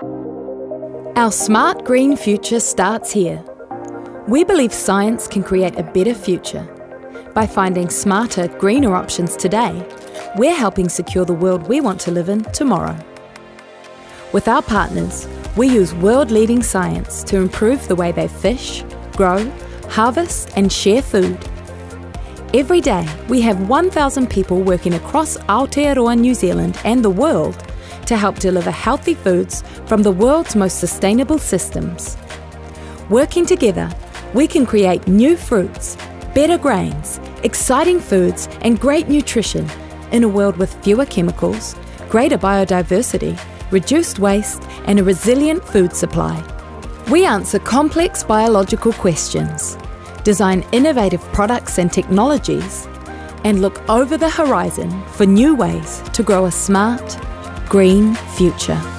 Our smart green future starts here. We believe science can create a better future. By finding smarter, greener options today, we're helping secure the world we want to live in tomorrow. With our partners, we use world leading science to improve the way they fish, grow, harvest, and share food. Every day, we have 1,000 people working across Aotearoa, New Zealand, and the world to help deliver healthy foods from the world's most sustainable systems. Working together, we can create new fruits, better grains, exciting foods, and great nutrition in a world with fewer chemicals, greater biodiversity, reduced waste, and a resilient food supply. We answer complex biological questions, design innovative products and technologies, and look over the horizon for new ways to grow a smart, green future.